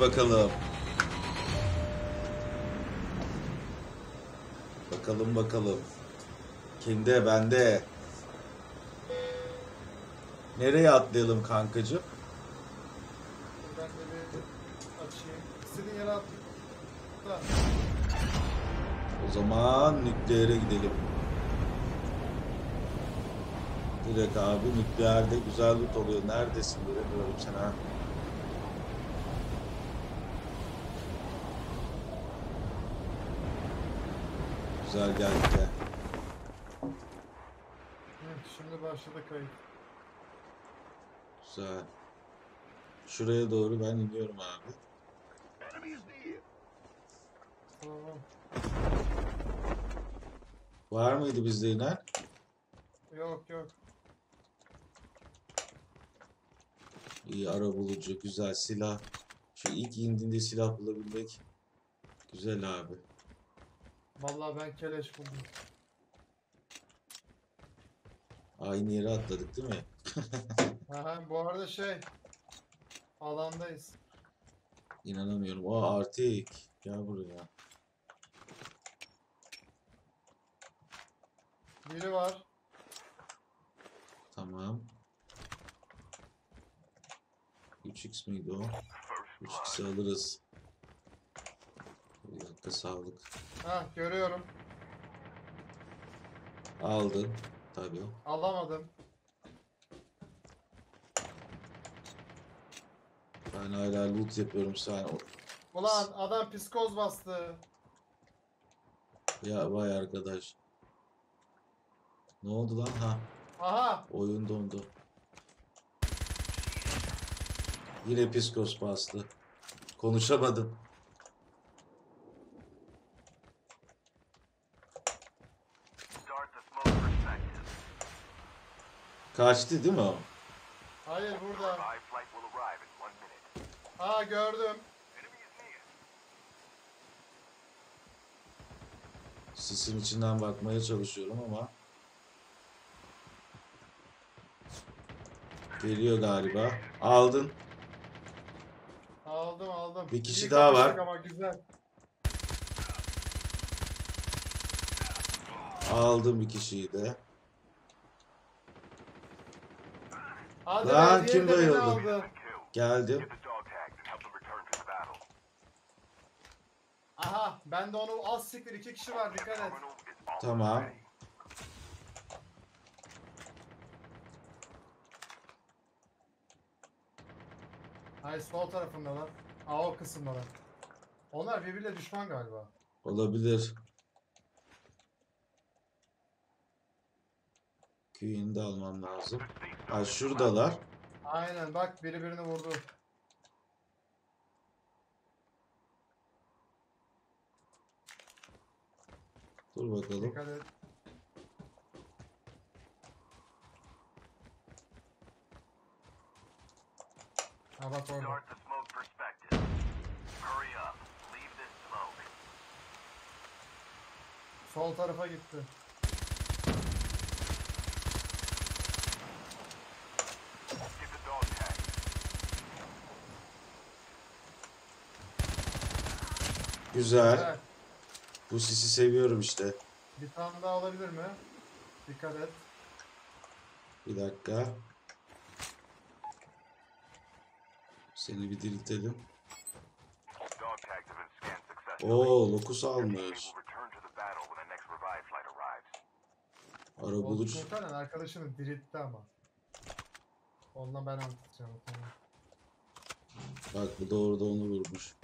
bakalım. Bakalım bakalım. Kimde? Bende. Nereye atlayalım kankacığım? Ben de bir açayım. İstediğin yere at. Da. O zaman nükleere gidelim. Direkt abi nükleerde güzel loot oluyor. Neredesin? Göremiyorum seni ha. Güzel geldik ya. Hı, şimdi başladı kayıt. Güzel. Şuraya doğru ben iniyorum abi. Tamam. Var mıydı bizde inen? Yok yok. İyi ara bulucu, güzel silah. Şu ilk indiğinde silah bulabilmek güzel abi. Vallahi ben keleş buldum. Aynı yere atladık değil mi? Aha, bu arada şey alandayız. İnanamıyorum. O Artik. Gel buraya. Biri var. Tamam. 3x miydi o? 3x'i alırız. Dakika sağlık. Ha görüyorum. Aldın. Tabii. Alamadım. Ben hala loot yapıyorum sen. Ulan adam psikoz bastı. Ya vay arkadaş. Ne oldu lan? Ha. Aha Oyun dondu. Yine psikos bastı. Konuşamadım. Kaçtı değil mi o? hayır burada. Ha gördüm. Sisin içinden bakmaya çalışıyorum ama. Geliyor galiba. Aldın. Aldım aldım. Bir kişi İyi daha var. Ama güzel. Aldım bir kişiyi de. Hadi Lan, kim bayıldı? Geldim. Aha ben de onu az siktir iki kişi var dikkat et. Tamam. Hayır sol tarafındalar. Aa o kısımdalar. Onlar birbiriyle düşman galiba. Olabilir. Köyünü de almam lazım. Ha şuradalar. Aynen bak biri birini vurdu. Dur bakalım. Dikkat et. Ha bak orada. Sol tarafa gitti. Güzel. Bu sisi seviyorum işte. Bir tane daha olabilir mi? Dikkat et. Bir dakika. Seni bir diriltelim. Oo lokus almış. Ara buluş. Furkan arkadaşını diriltti ama. Onunla ben anlatacağım. Bak bu da orada onu vurmuş.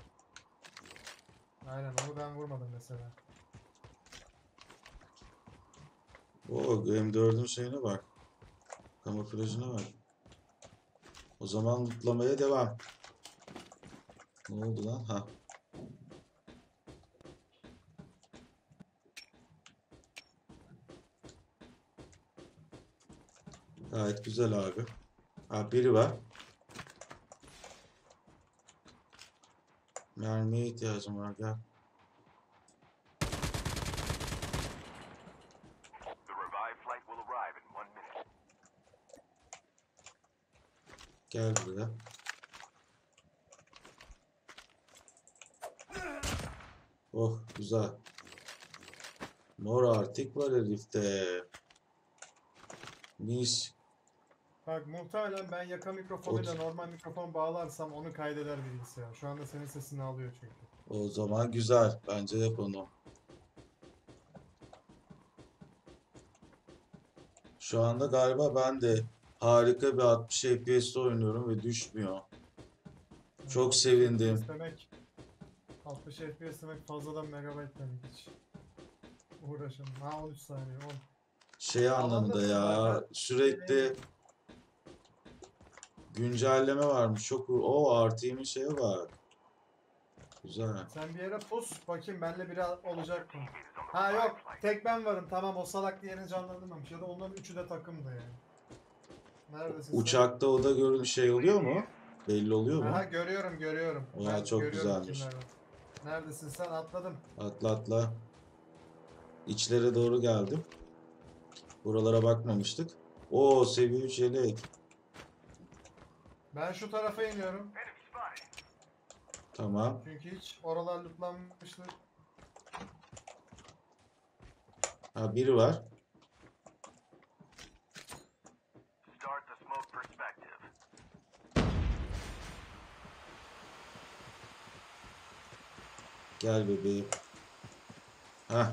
Aynen onu ben vurmadım mesela. Oo M4'ün şeyine bak. Kamuflajına bak. O zaman lootlamaya devam. Ne oldu lan? Ha. Gayet güzel abi. Ha biri var. Mermiye ihtiyacım var gel. Gel buraya. Oh güzel. Mor artık var herifte. Mis. Bak muhtemelen ben yaka mikrofonuyla normal mikrofon bağlarsam onu kaydeder bilgisayar. Şu anda senin sesini alıyor çünkü. O zaman güzel. Bence yap onu. Şu anda galiba ben de harika bir 60 FPS'te oynuyorum ve düşmüyor. Çok sevindim. Demek 60 FPS demek fazladan megabayt demek hiç. Uğraşın. Ha 13 saniye 10. Şey anlamında ya sürekli güncelleme varmış. Çok o artıymış şeye bak. Güzel. Sen bir yere pus bakayım benle biri olacak mı? Ha yok tek ben varım tamam o salak diğerini canlandırmamış ya da onların üçü de takımdı yani. Neredesin sen? Uçakta o da görün şey oluyor mu? Belli oluyor mu? Aha görüyorum görüyorum. Oha, Ben çok güzelmiş. kimlerden. Neredesin sen atladım. Atla atla. İçlere doğru geldim. Buralara bakmamıştık. O seviye 3 yelek. Ben şu tarafa iniyorum. Tamam. Çünkü hiç oralar lootlanmıştı. Ha biri var. Gel bebeğim. Ha.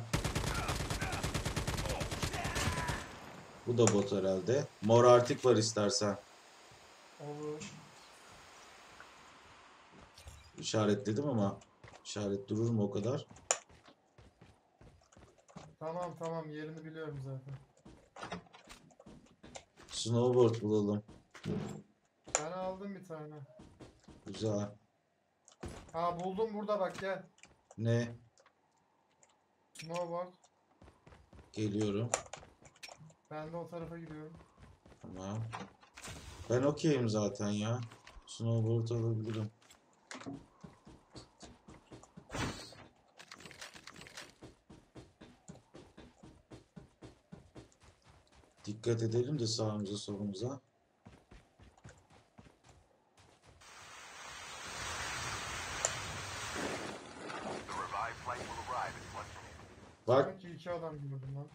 Bu da bot herhalde. Mor artık var istersen. Olur. İşaretledim ama işaret durur mu o kadar? Tamam tamam yerini biliyorum zaten. Snowboard bulalım. Ben aldım bir tane. Güzel. Ha buldum burada bak gel. Ne? Snowboard. Geliyorum. Ben de o tarafa gidiyorum. Tamam. Ben okeyim zaten ya. Snowboard alabilirim. Dikkat edelim de sağımıza solumuza. Bak Sanki iki adam gördüm lan.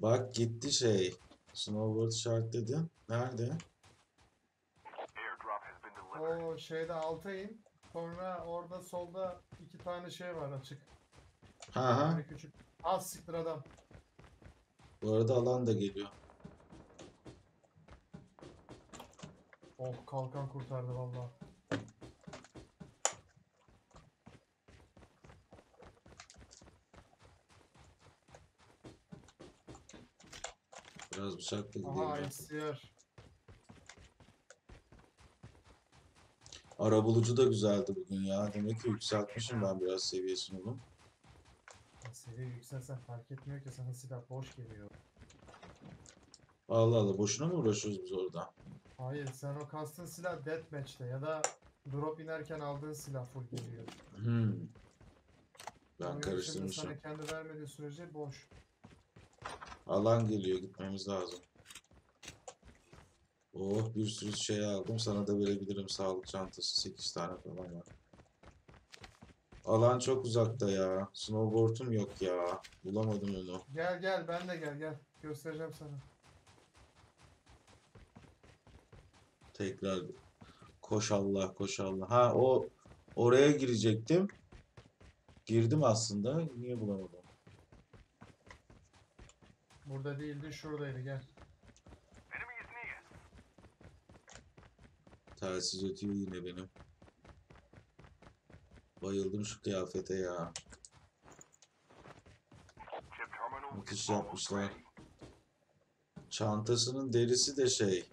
bak gitti şey. Snowboard işaretledim. Nerede? O şeyde alta in. Sonra orada solda iki tane şey var açık. Ha ha. Küçük. Az siktir adam. Bu arada alan da geliyor. Oh kalkan kurtardı vallahi. Biraz bıçakla gidelim. Aha ya. Arabulucu da güzeldi bugün ya. Demek ki yükseltmişim ben biraz seviyesini onun. Seviye yükselsen fark etmiyor ki sana silah boş geliyor. Allah Allah boşuna mı uğraşıyoruz biz orada? Hayır sen o kastın silah deathmatch'te ya da drop inerken aldığın silah full geliyor. Hmm. Ben karıştırmışım. Sana kendi vermediği sürece boş. Alan geliyor gitmemiz lazım. Oh bir sürü şey aldım. Sana da verebilirim sağlık çantası. 8 tane falan var. Alan çok uzakta ya. Snowboard'um yok ya. Bulamadım onu. Gel gel ben de gel gel. Göstereceğim sana. Tekrar koş Allah koş Allah. Ha o oraya girecektim. Girdim aslında. Niye bulamadım? Burada değildi şuradaydı gel. Telsiz ötüyor yine benim. Bayıldım şu kıyafete ya. Müthiş yapmışlar. Çantasının derisi de şey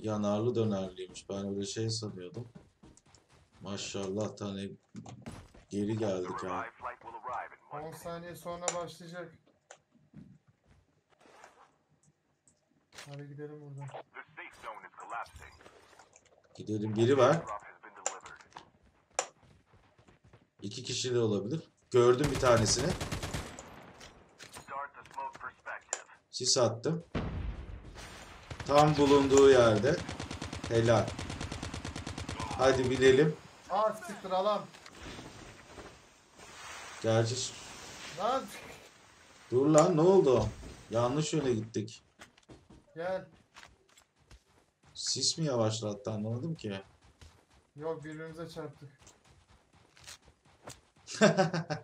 yanarlı dönerliymiş. Ben öyle şey sanıyordum. Maşallah tane geri geldik ha. revived flight will arrive in 10 one minute. saniye sonra başlayacak. Hadi gidelim buradan. Gidelim biri var. İki kişi de olabilir. Gördüm bir tanesini. Sis attım. Tam bulunduğu yerde. Helal. Hadi binelim. Aa siktir alan. Gerçi Lan dur lan ne oldu? Yanlış yöne gittik. gel. Sis mi yavaşlattı anlamadım ki. Yok birbirimize çarptık.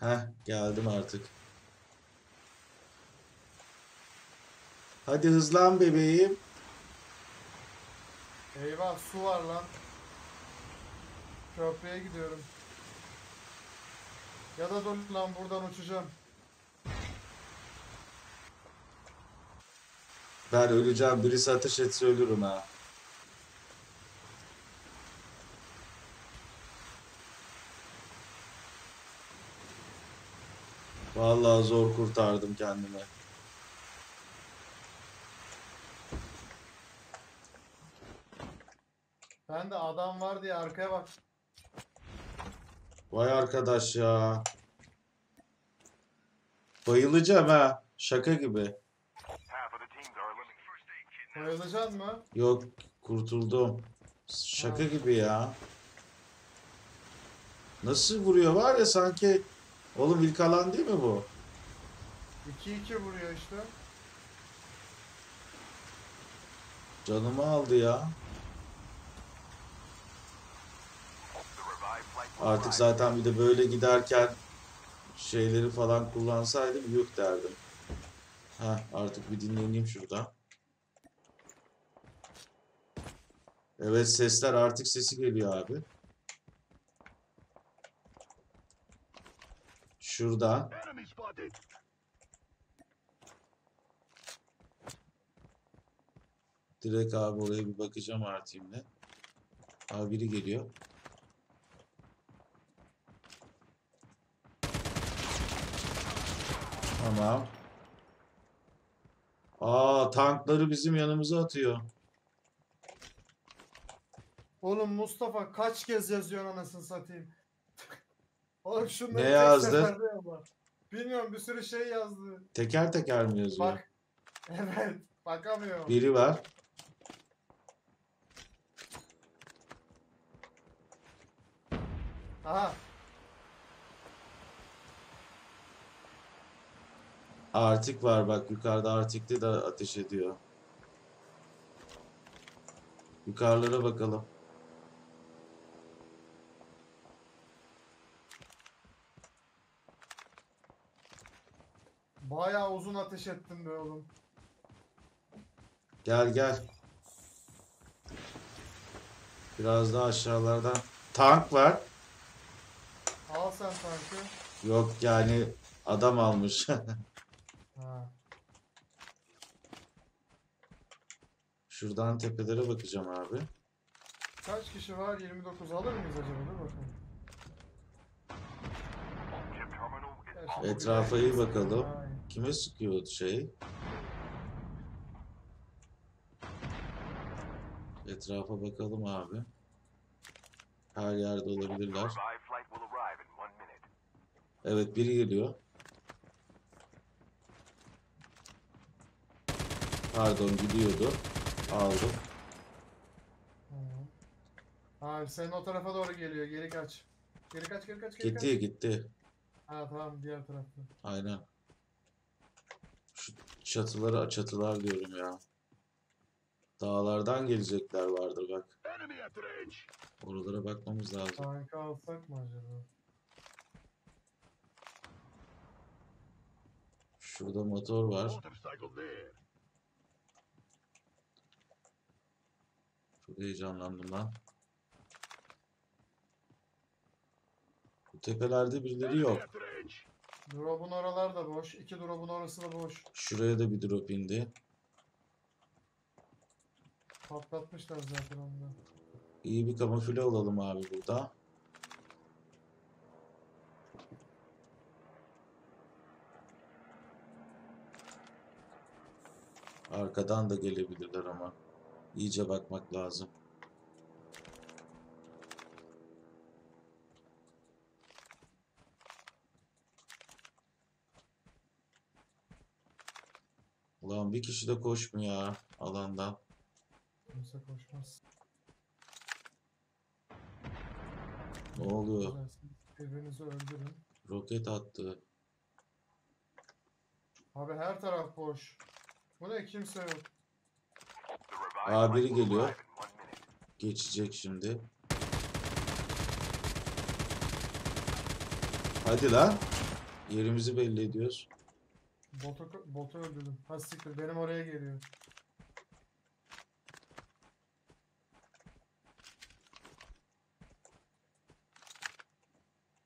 Heh geldim artık. Hadi hızlan bebeğim. Eyvah su var lan. Köprüye gidiyorum. Ya da dur lan buradan uçacağım. Ben öleceğim. Birisi ateş etse ölürüm ha. Vallahi zor kurtardım kendimi. Ben de adam var diye arkaya bak. Vay arkadaş ya. Bayılacağım ha. Şaka gibi. Bayılacaksın mı? Yok kurtuldum. Şaka Ha. gibi ya. Nasıl vuruyor var ya sanki. Oğlum ilk alan değil mi bu? 2-2 vuruyor işte. Canımı aldı ya. Artık zaten bir de böyle giderken şeyleri falan kullansaydım yok derdim. Ha artık bir dinleneyim şurada. Evet sesler artık sesi geliyor abi. Spotted. Direkt abi oraya bir bakacağım artımla. Abi biri geliyor. Tamam. Aa tankları bizim yanımıza atıyor. Oğlum Mustafa kaç kez yazıyorsun anasını satayım. Oğlum şunları Ne tek yazdı? seferde. Bilmiyorum bir sürü şey yazdı. Teker teker mi yazıyor? Bak. Evet. Bakamıyorum. Biri var. Aha. Artik var bak yukarıda Artik'te de ateş ediyor. Yukarılara bakalım. Bayağı uzun ateş ettin be oğlum. Gel gel. Biraz daha aşağılardan. Tank var. Al sen tankı. Yok yani adam almış. Ha. Şuradan tepelere bakacağım abi. Kaç kişi var? 29 alır mıyız acaba? Dur bakalım. Etrafa iyi bakalım. Kime sıkıyor şey? Etrafa bakalım abi. Her yerde olabilirler. Evet biri geliyor. Pardon gidiyordu. Aldım. Abi senin o tarafa doğru geliyor. Geri kaç. Geri kaç, geri kaç, geri kaç. Gitti gitti. Ha tamam diğer tarafta. Aynen. Çatıları çatılar diyorum ya. Dağlardan gelecekler vardır bak. Oralara bakmamız lazım. Tankı alsak mı acaba? Şurada motor var. Çok heyecanlandım lan. Bu tepelerde birileri yok. Drop'un oralar da boş. İki drop'un orası da boş. Şuraya da bir drop indi. Patlatmışlar zaten onu da. İyi bir kamufle olalım abi burada. Arkadan da gelebilirler ama. İyice bakmak lazım. Ulan bir kişi de koşmuyor ya alandan. Kimse koşmaz. Ne oluyor? Birbirinizi öldürün. Roket attı. Abi her taraf boş. Bu ne kimse yok. Aa biri geliyor. Geçecek şimdi. Hadi lan. Yerimizi belli ediyoruz. Botu, botu öldürdüm. Ha siktir benim oraya geliyor.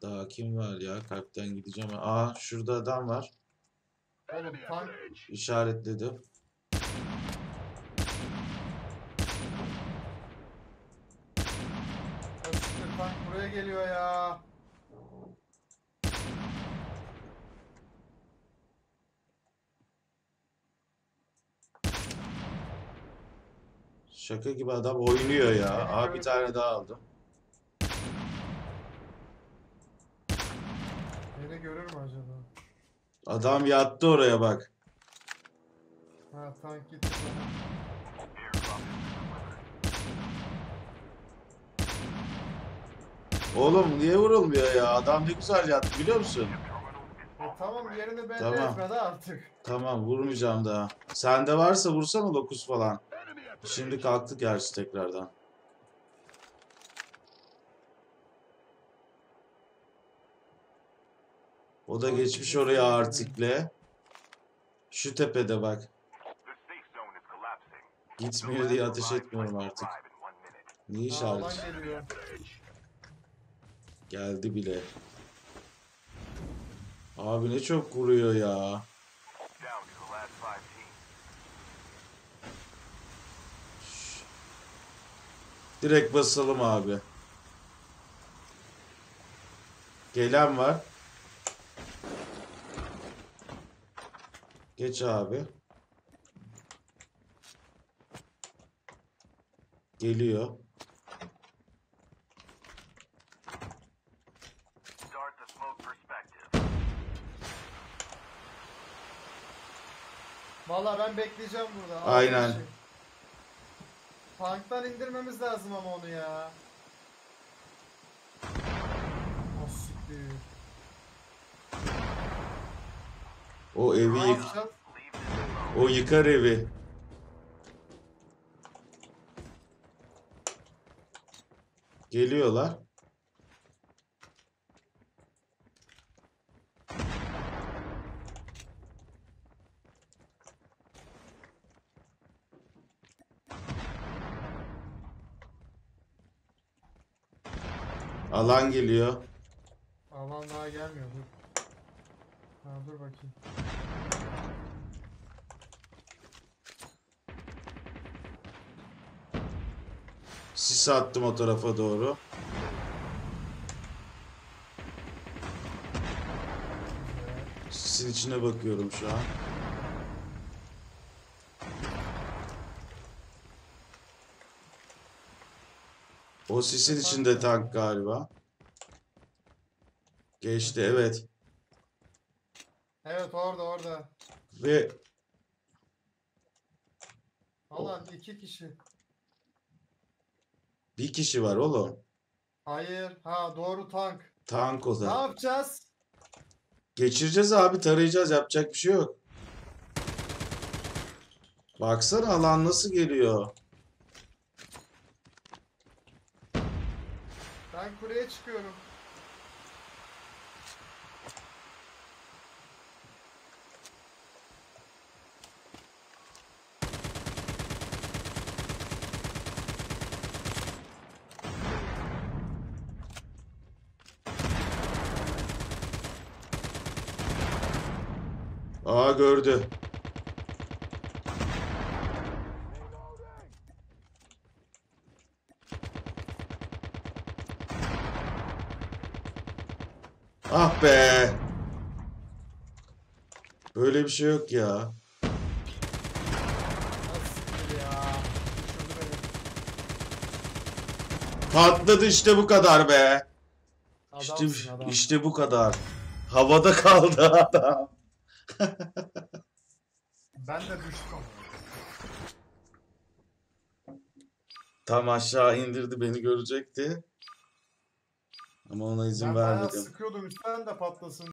Daha kim var ya? Kalpten gideceğim. Aa şurada adam var. Oğlum tank İşaretledim. ha siktir tank buraya geliyor ya. Şaka gibi adam oynuyor ya. Aa bir tane daha aldım. Beni görür mü acaba? Adam yattı oraya bak. Ha tank gitti. Oğlum niye vurulmuyor ya? Adam ne güzel yattı biliyor musun? E tamam yerini belli Tamam. etme de artık. Tamam vurmayacağım daha. Sende varsa vursana 9 falan. Şimdi kalktı gerçi tekrardan. O da geçmiş oraya artikle. Şu tepede bak. Gitmiyor diye ateş etmiyorum artık. Niye işaret? Geldi bile. Abi ne çok vuruyor ya. Direkt basalım abi. Gelen var. Geç abi. Geliyor. Valla ben bekleyeceğim burada. Aynen. Şey. Tanktan indirmemiz lazım ama onu ya. O siktir. O evi Ne yık yapacağız? O yıkar evi. Geliyorlar. Alan geliyor. Alan daha gelmiyor dur. Ha dur bakayım. Sis attım o tarafa doğru. Sisin içine bakıyorum şu an. O sisin içinde tank galiba. Geçti evet. Evet orada orada. Ve Alan iki kişi. bir kişi var oğlum. Hayır. Ha doğru tank. Tank o Ne da. yapacağız? Geçireceğiz abi tarayacağız yapacak bir şey yok. Baksana alan nasıl geliyor. Ben kuleye çıkıyorum. Aa gördü. Ah be. Böyle bir şey yok ya. Patladı işte bu kadar be. İşte, adam. işte bu kadar. Havada kaldı adam. Ben de düştüm. Tam aşağı indirdi beni görecekti. Ama ona izin Ben vermedim. sıkıyordum üstten de patlasın